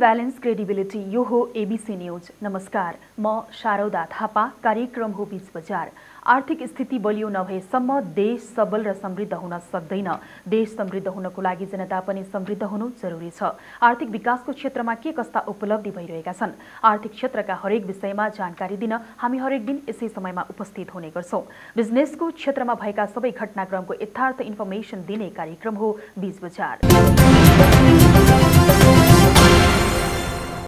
Balance credibility यो हो ABC news नमस्कार म शारदा थापा कार्यक्रम हो बीच बजार आर्थिक स्थिति बलियो नभएसम्म देश सबल र समृद्ध हुन सक्दैन देश समृद्ध हुनको लागि जनता पनि समृद्ध हुनु जरुरी छ आर्थिक विकासको क्षेत्रमा के कस्ता उपलब्धि भइरहेका छन् आर्थिक क्षेत्रका हरेक विषयमा जानकारी दिन हामी हरेक दिन यसै समयमा उपस्थित हुने गर्छौं बिजनेसको क्षेत्रमा भएका सबै घटनाक्रमको यथार्थ इन्फर्मेसन दिने कार्यक्रम हो बीच बजार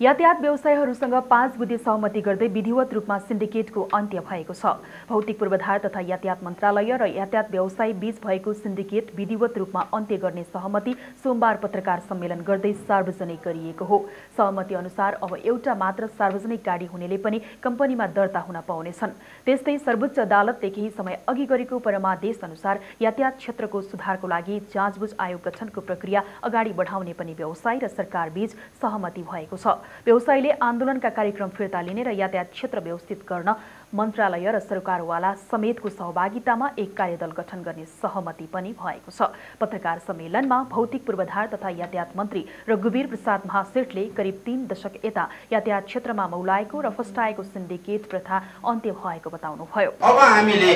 यातायात व्यवसायहरूसँग पाँच बुधे सहमति गर्दै विधिवत रूपमा सिन्डिकेटको अन्त्य भएको छ। भौतिक पूर्वाधार तथा यातायात मन्त्रालय र यातायात व्यवसाय बीच भएको सिन्डिकेट विधिवत रूपमा अन्त्य गर्ने सहमति सोमबार पत्रकार सम्मेलन गर्दै सार्वजनिक गरिएको हो। सहमति अनुसार अब एउटा मात्र सार्वजनिक गाडी हुनेले पनि कम्पनीमा दर्ता हुन पाउनेछन्। त्यस्तै सर्वोच्च अदालतले केही समय अघि गरेको परमादेश अनुसार यातायात क्षेत्रको सुधारको लागि जाँचबुझ आयोग गठनको प्रक्रिया अगाडि बढाउने पनि व्यवसाय र सरकार बीच सहमति भएको छ। व्यवसायीले आन्दोलनका कार्यक्रम फिर्ता लिने र यातायात क्षेत्र व्यवस्थित गर्न मन्त्रालय र सरकारवाला समेतको सहभागितामा एक कार्यदल गठन गर्ने सहमति पनि भएको छ। पत्रकार सम्मेलनमा भौतिक पूर्वाधार तथा यातायात मन्त्री रघुवीर प्रसाद महासेठले करिब तीन दशक यता यातायात क्षेत्रमा मौलाएको र फस्टाएको सिन्डिकेट प्रथा अन्त्य भएको बताउनुभयो। अब हामीले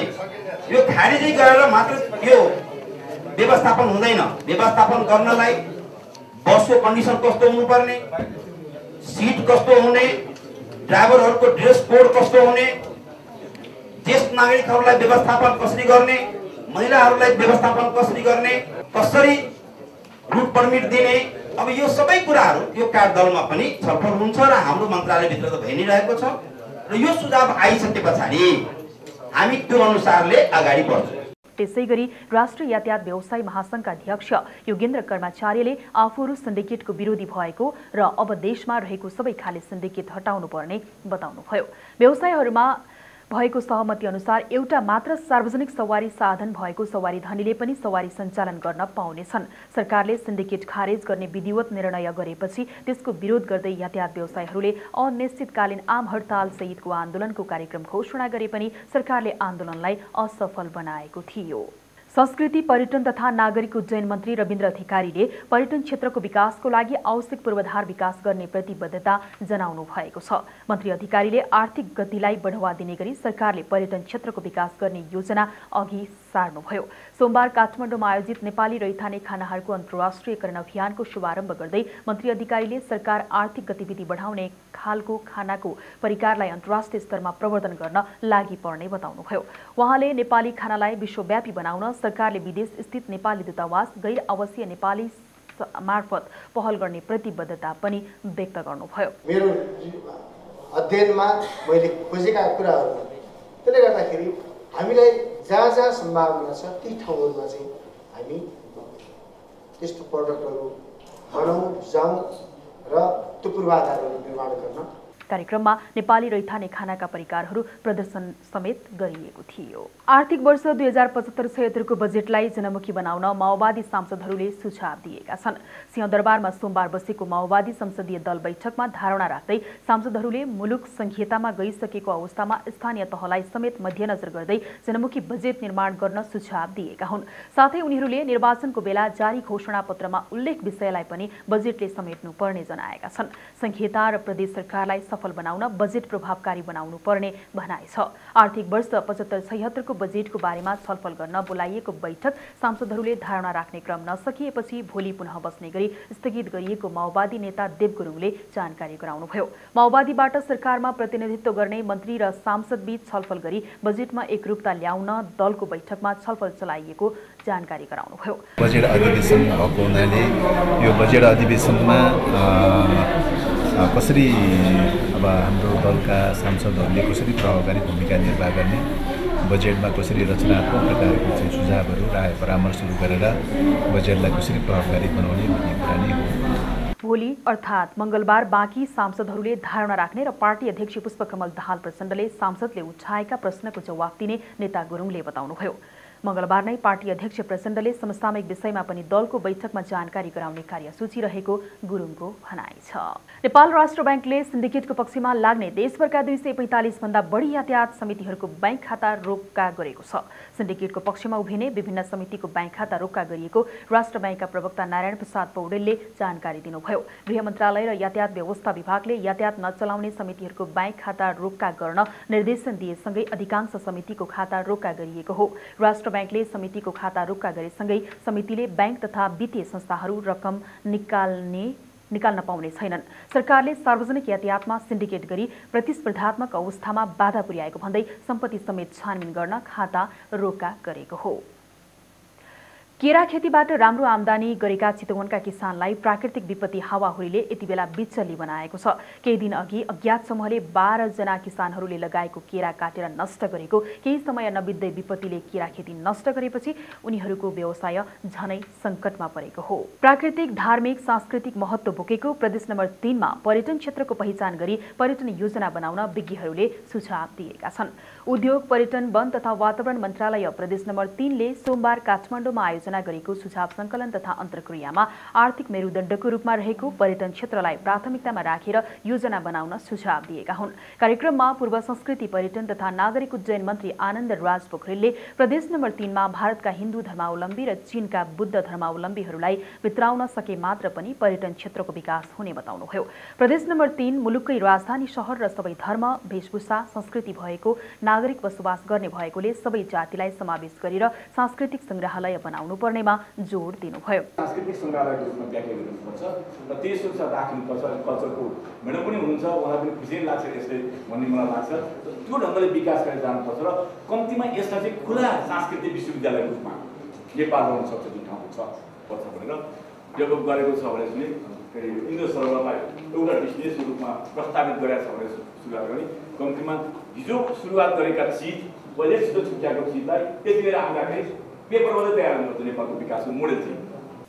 यो गरेर मात्र व्यवस्थापन हुँदैन। व्यवस्थापन गर्नलाई बसको कन्डिसन कस्तो हुनुपर्ने? सिट कस्तो हुने ड्राइभरहरूको ड्रेस कोड कस्तो हुने ज्येष्ठ नागरिकहरूलाई व्यवस्थापन कसरी गर्ने महिलाहरूलाई व्यवस्थापन कसरी गर्ने कसरी रुट पर्मिट दिने अब यो सबै कुराहरू यो कार्यदलमा पनि छलफल हुन्छ र हाम्रो मन्त्रालयभित्र त भइ नै रहेको छ। र यो सुझाव आइसके पछाडि हामी त्यो अनुसारले अगाडि बढ्छौँ। त्यसै गरी राष्ट्रिय यातायात व्यवसाय महासंघका अध्यक्ष योगेन्द्र कर्माचार्यले आफूहरू सिन्डिकेटको विरोधी भएको र अब देशमा रहेको सबै खाले सिन्डिकेट हटाउनु पर्ने बताउनुभयो। व्यवसायहरूमा भएको सहमति अनुसार एउटा मात्र सार्वजनिक सवारी साधन भएको सवारी धनीले पनि सवारी सञ्चालन गर्न पाउनेछन्। सरकारले सिन्डिकेट खारेज गर्ने विधिवत निर्णय गरेपछि त्यसको विरोध गर्दै यातायात व्यवसायहरूले अनिश्चितकालीन आम हडताल सहितको आन्दोलनको कार्यक्रम घोषणा गरे पनि सरकारले आन्दोलनलाई असफल बनाएको थियो। संस्कृति पर्यटन तथा नागरिक उड्डयन मन्त्री रविन्द्र अधिकारीले पर्यटन क्षेत्रको विकासको लागि आवश्यक पूर्वाधार विकास गर्ने प्रतिबद्धता जनाउनु भएको छ। मन्त्री अधिकारीले आर्थिक गतिलाई बढावा दिने गरी सरकारले पर्यटन क्षेत्रको विकास गर्ने योजना अघि सार्नुभयो। सोमबार काठमाडौँमा आयोजित नेपाली रैथाने खानाहरूको अन्तर्राष्ट्रियकरण अभियानको शुभारम्भ गर्दै मन्त्री अधिकारीले सरकार आर्थिक गतिविधि बढाउने खालको खानाको परिकारलाई अन्तर्राष्ट्रिय स्तरमा प्रवर्धन गर्न लागि पर्ने बताउनुभयो। उहाँले नेपाली खानालाई विश्वव्यापी बनाउन सरकारले विदेश स्थित नेपाली दूतावास गैर आवासीय नेपाली मार्फत पहल गर्ने प्रतिबद्धता पनि व्यक्त गर्नुभयो। मेरो अध्ययनमा मैले खोजेका कुराहरू त्यसले गर्दाखेरि हामीलाई जहाँ जहाँ सम्भावना छ ती ठाउँहरूमा चाहिँ हामी त्यस्तो प्रडक्टहरू बनाउँ जाउँ र त्यो पूर्वाधारहरू निर्माण गर्न कार्यक्रममा नेपाली रैथाने खानाका परिकारहरू प्रदर्शन समेत गरिएको थियो। आर्थिक वर्ष दुई हजार पचहत्तर छयत्तरको बजेटलाई जनमुखी बनाउन माओवादी सांसदहरूले सुझाव दिएका छन्। सिंहदरबारमा सोमबार बसेको माओवादी संसदीय दल बैठकमा धारणा राख्दै सांसदहरूले मुलुक संघीयतामा गइसकेको अवस्थामा स्थानीय तहलाई समेत मध्यनजर गर्दै जनमुखी बजेट निर्माण गर्न सुझाव दिएका हुन्। साथै उनीहरूले निर्वाचनको बेला जारी घोषणा पत्रमा उल्लेख विषयलाई पनि बजेटले समेट्नु पर्ने जनाएका छन्। संघीयता र प्रदेश सरकारलाई सफल बनाउन बजेट प्रभावकारी बनाउनु पर्ने भनाइ छ। आर्थिक वर्ष पचहत्तर छयत्तरको बजेटको बारेमा छलफल गर्न बोलाइएको बैठक सांसदहरूले धारणा राख्ने क्रम नसकिएपछि भोलि पुनः बस्ने गरी स्थगित गरिएको माओवादी नेता देव गुरुङले जानकारी गराउनुभयो। माओवादीबाट सरकारमा प्रतिनिधित्व गर्ने मन्त्री र सांसद बीच छलफल गरी बजेटमा एकरूपता ल्याउन दलको बैठकमा छलफल चलाइएको जानकारी गराउनुभयो। बजेट अधिवेशन भएको यो बजेट अधिवेशनमा कसरी अब हाम्रो दलका सांसदहरूले कसरी प्रभावकारी भूमिका निर्वाह गर्ने बजेटमा कसरी रचनात्मक प्रकारको चाहिँ सुझावहरू राय परामर्शहरू गरेर बजेटलाई कसरी प्रभावकारी बनाउने भन्ने कुरा नै हो। भोलि अर्थात् मङ्गलबार बाँकी सांसदहरूले धारणा राख्ने र पार्टी अध्यक्ष पुष्पकमल दाहाल प्रचण्डले सांसदले उठाएका प्रश्नको जवाफ दिने नेता गुरुङले बताउनुभयो। मंगलबार नै पार्टी अध्यक्ष प्रचण्डले समसामयिक विषयमा पनि दलको बैठकमा जानकारी गराउने कार्यसूची रहेको गुरुङको भनाइ छ। नेपाल राष्ट्र ब्याङ्कले सिन्डिकेटको पक्षमा लाग्ने देशभरका दुई सय पैँतालिस भन्दा बढी यातायात समितिहरूको ब्याङ्क खाता रोक्का गरेको छ। सिन्डिकेटको पक्षमा उभिने विभिन्न समितिको ब्याङ्क खाता रोक्का गरिएको राष्ट्र ब्याङ्कका प्रवक्ता नारायण प्रसाद पौडेलले जानकारी दिनुभयो। गृह मन्त्रालय र यातायात व्यवस्था विभागले यातायात नचलाउने समितिहरूको ब्याङ्क खाता रोक्का गर्न निर्देशन दिएसँगै अधिकांश समितिको खाता रोक्का गरिएको हो। ब्याङ्कले समितिको खाता रोक्का गरेसँगै समितिले ब्याङ्क तथा वित्तीय संस्थाहरू रकम निकाल्ने निकाल्न पाउने छैनन्। सरकारले सार्वजनिक यातायातमा सिन्डिकेट गरी प्रतिस्पर्धात्मक अवस्थामा बाधा पुर्याएको भन्दै सम्पत्ति समेत छानबिन गर्न खाता रोक्का गरेको हो। केरा खेतीबाट राम्रो आमदानी गरेका चितवनका किसानलाई प्राकृतिक विपत्ति हावाहुरीले यति बेला बिचल्ली बनाएको छ। केही दिन अघि अज्ञात समूहले बाह्रजना किसानहरूले लगाएको केरा काटेर नष्ट गरेको केही समय नबित्दै विपत्तिले केरा खेती नष्ट गरेपछि उनीहरूको व्यवसाय झनै सङ्कटमा परेको हो। प्राकृतिक धार्मिक सांस्कृतिक महत्व बोकेको प्रदेश नम्बर तीनमा पर्यटन क्षेत्रको पहिचान गरी पर्यटन योजना बनाउन विज्ञहरूले सुझाव दिएका छन्। उद्योग पर्यटन वन तथा वातावरण मन्त्रालय प्रदेश नम्बर तीनले सोमबार काठमाडौँमा आयोजना गरेको सुझाव सङ्कलन तथा अन्तर्क्रियामा आर्थिक मेरुदण्डको रूपमा रहेको पर्यटन क्षेत्रलाई प्राथमिकतामा राखेर योजना बनाउन सुझाव दिएका हुन्। कार्यक्रममा पूर्व संस्कृति पर्यटन तथा नागरिक उड्डयन मन्त्री आनन्द राज पोखरेलले प्रदेश नम्बर तीनमा भारतका हिन्दू धर्मावलम्बी र चीनका बुद्ध धर्मावलम्बीहरूलाई भित्राउन सके मात्र पनि पर्यटन क्षेत्रको विकास हुने बताउनुभयो। प्रदेश नम्बर तीन मुलुककै राजधानी सहर र सबै धर्म वेशभूषा संस्कृति भएको नागरिक बसोबास गर्ने भएकोले सबै जातिलाई समावेश गरेर सांस्कृतिक सङ्ग्रहालय बनाउनु पर्नेमा जोड दिनुभयो। सांस्कृतिक सङ्ग्रहालयको रूपमा व्याख्या गर्नुपर्छ र त्यस अनुसार राख्नुपर्छ कल्चरको भेडो पनि हुन्छ उहाँलाई पनि खुसी लाग्छ यसले भन्ने मलाई लाग्छ। त्यो ढङ्गले विकास गरेर जानुपर्छ र कम्तीमा यसलाई चाहिँ खुला सांस्कृतिक विश्वविद्यालयको रूपमा नेपाल रहन सक्छ जुन ठाउँको छ पर्छ भनेर डेभलप गरेको छ भने चाहिँ फेरि इन्द्र सरोवरलाई एउटा बिजनेसको रूपमा प्रस्तावित गरेका छ भने सुरुवात गर्ने। कम्तीमा हिजो सुरुवात गरेका चिज पहिल्यैसित छुट्याएको चिजलाई त्यति बेला आउँदाखेरि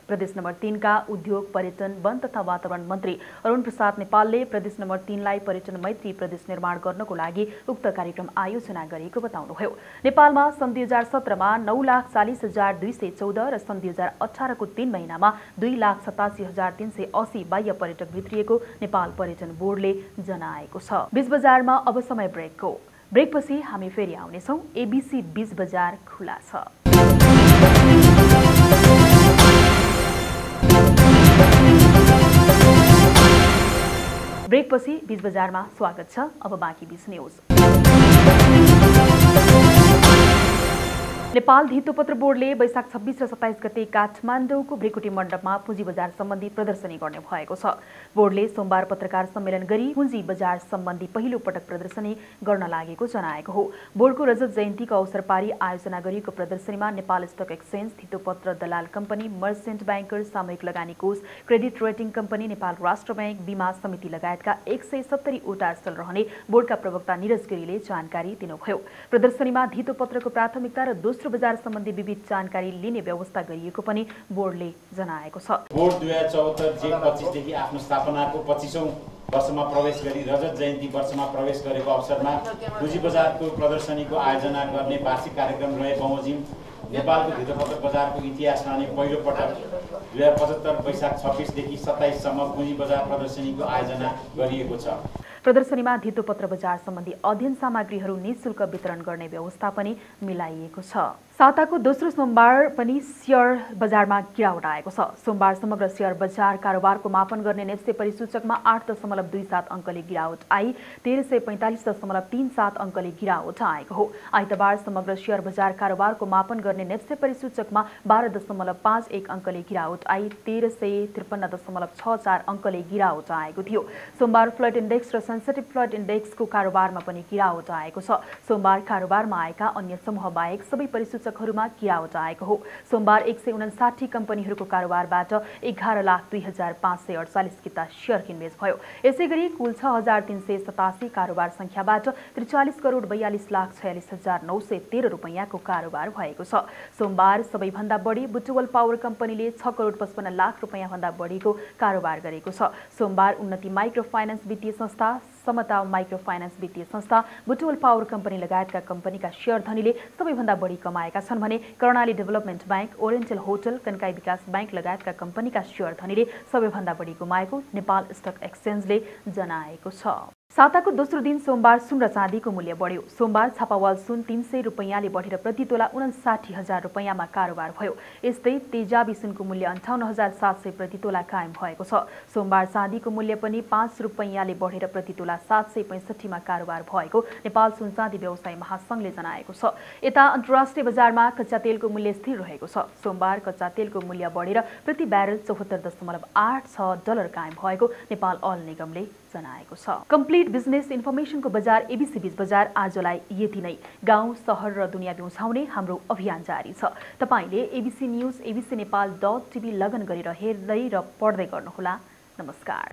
प्रदेश नम्बर तीनका उद्योग पर्यटन वन तथा वातावरण मन्त्री अरुण प्रसाद नेपालले प्रदेश नम्बर तीनलाई पर्यटन मैत्री प्रदेश निर्माण गर्नको लागि उक्त कार्यक्रम आयोजना गरेको बताउनुभयो। नेपालमा सन् दुई हजार सत्रमा नौ लाख चालिस हजार दुई सय चौध र सन् दुई हजार अठारको तीन महिनामा दुई लाख सतासी हजार तिन सय असी बाह्य पर्यटक भित्रिएको नेपाल पर्यटन बोर्डले जनाएको छ। बीच बजारमा अब समय ब्रेकको। ब्रेकपछि हामी फेरि आउनेछौँ। एबिसी बीच बजार खुला छ। ब्रेकपछि बीच बजारमा स्वागत छ। अब बाँकी बीच न्युज नेपाल धितोपत्र बोर्डले वैशाख छब्बिस र सत्ताइस गते काठमाडौँको भ्रिकुटी मण्डपमा पुँजी बजार सम्बन्धी प्रदर्शनी गर्ने भएको छ। बोर्डले सोमबार पत्रकार सम्मेलन गरी पुँजी बजार सम्बन्धी पहिलो पटक प्रदर्शनी गर्न लागेको जनाएको हो। बोर्डको रजत जयन्तीको अवसर पारी आयोजना गरिएको प्रदर्शनीमा नेपाल स्टक एक्सचेन्ज धितोपत्र दलाल कम्पनी मर्चेन्ट ब्याङ्कर सामूहिक लगानी कोष क्रेडिट रेटिङ कम्पनी नेपाल राष्ट्र ब्याङ्क बिमा समिति लगायतका एक सय सत्तरीवटा स्थल रहने बोर्डका प्रवक्ता निरज गिरीले जानकारी दिनुभयो। प्रदर्शनीमा धितोपत्रको प्राथमिकता र बजार सम्बन्धी विविध जानकारी लिने व्यवस्था गरिएको पनि बोर्डले जनाएको छ। बोर्ड दुई हजार चौहत्तर जेठ पच्चिसदेखि आफ्नो स्थापनाको पच्चिसौँ वर्षमा प्रवेश गरी रजत जयन्ती वर्षमा प्रवेश गरेको अवसरमा पुँजी बजारको प्रदर्शनीको आयोजना गर्ने वार्षिक कार्यक्रम रहे बमोजिम नेपालको धितोपत्र बजारको इतिहासमा नै पहिलो पटक दुई हजार पचहत्तर वैशाख छब्बिसदेखि सत्ताइससम्म पुँजी बजार प्रदर्शनीको आयोजना गरिएको छ। प्रदर्शनीमा धितोपत्र बजार सम्बन्धी अध्ययन सामग्रीहरू निशुल्क वितरण गर्ने व्यवस्था पनि मिलाइएको छ। साताको दोस्रो सोमबार पनि सेयर बजारमा गिरावट आएको छ। सोमबार समग्र सेयर बजार कारोबारको मापन गर्ने नेप्से परिसूचकमा आठ दशमलव दुई सात अङ्कले गिरावट आई तेह्र सय पैँतालिस दशमलव तिन सात अङ्कले गिरावट आएको हो। आइतबार समग्र सेयर बजार कारोबारको मापन गर्ने नेप्से परिसूचकमा बाह्र दशमलव पाँच एक अङ्कले गिरावट आई तेह्र सय त्रिपन्न दशमलव छ चार अङ्कले गिरावट आएको थियो। सोमबार फ्लड इन्डेक्स र सेन्सिटिभ फ्लड इन्डेक्सको कारोबारमा पनि गिरावट आएको छ। सोमबार कारोबारमा आएका अन्य समूह बाहेक सबै परिसूचक सूचकहरूमा गिरावट आएको हो। सोमबार एक सय उनासाठी कम्पनीहरूको कारोबारबाट एघार लाख दुई हजार पाँच सय अडचालिस किता सेयर किनबेच भयो। यसै गरी कुल छ हजार तिन सय सतासी कारोबार सङ्ख्याबाट त्रिचालिस करोड बयालिस लाख छयालिस हजार नौ सय तेह्र रुपियाँको कारोबार भएको छ। सोमबार सबैभन्दा बढी बुटवल पावर कम्पनीले छ करोड पचपन्न लाख रुपियाँभन्दा बढीको कारोबार गरेको छ। सोमबार उन्नति माइक्रो फाइनेन्स वित्तीय संस्था समता माइक्रो फाइनेन्स वित्तीय संस्था बुटोल पावर कम्पनी लगायतका कम्पनीका सेयर धनीले सबैभन्दा बढी कमाएका छन् भने Karnali development bank oriental hotel Kankai Bikas bank लगायतका कम्पनीका सेयर धनीले सबैभन्दा बढी गुमाएको नेपाल स्टक एक्सचेन्जले जनाएको छ। साताको दोस्रो दिन सोमबार सुन र चाँदीको मूल्य बढ्यो। सोमबार छापावाल सुन तिन सय रुपियाँले बढेर प्रति तोला उनासाठी हजार रुपियाँमा कारोबार भयो। यस्तै तेजाबी सुनको मूल्य अन्ठाउन्न हजार सात सय प्रति तोला कायम भएको छ। सोमबार चाँदीको मूल्य पनि पाँच रुपियाँले बढेर प्रति तोला सात सय पैँसठीमा कारोबार भएको नेपाल सुन चाँदी व्यवसाय महासङ्घले जनाएको छ। यता अन्तर्राष्ट्रिय बजारमा कच्चा तेलको मूल्य स्थिर रहेको छ। सोमबार कच्चा तेलको मूल्य बढेर प्रति ब्यारेल चौहत्तर दशमलव आठ छ डलर कायम भएको नेपाल अल निगमले जनाएको छ। कम्प्लिट बिजनेस इन्फर्मेसनको बजार एबिसी बिच बजार आजलाई यति नै। गाउँ सहर र दुनियाँ बिउछाउने हाम्रो अभियान जारी छ। तपाईँले ABC news ABC Nepal dot TV login गरेर हेर्दै र पढ्दै गर्नुहोला। नमस्कार।